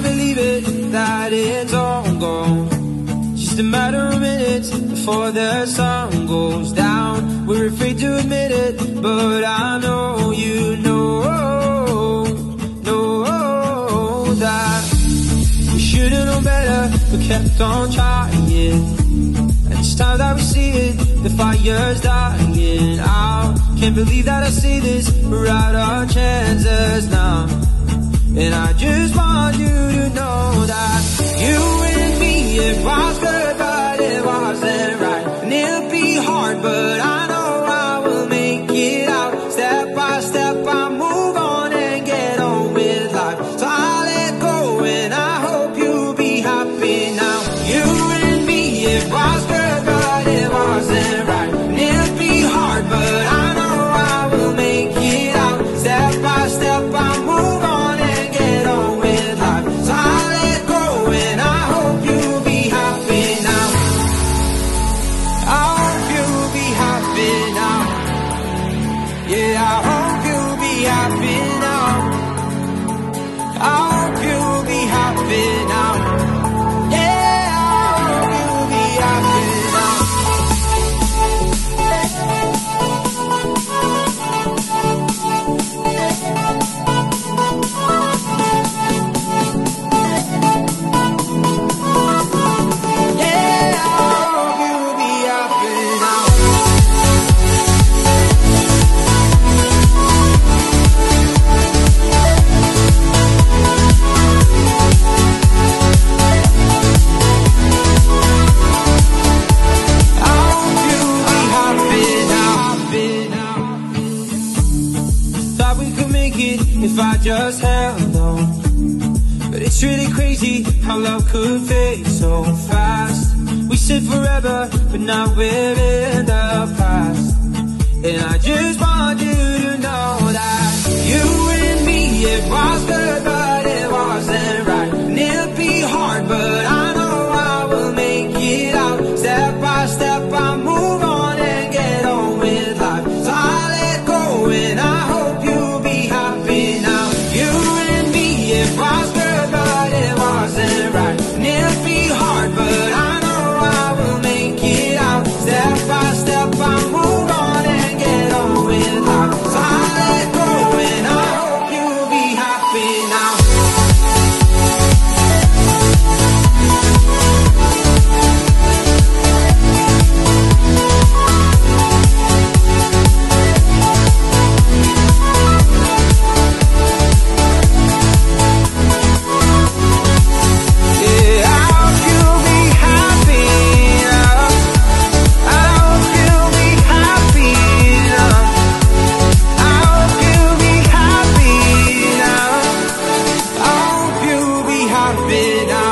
believe it, that it's all gone. Just a matter of minutes before the sun goes down. We're afraid to admit it, but I know you know, know that we should've known better, but kept on trying. And it's time that we see it, the fire's dying out. Can't believe that I see this, we're out our chances now. And I just want you but I make it if I just held on. But it's really crazy how love could fade so fast. We said forever, but now we're in the past. And I just I've been.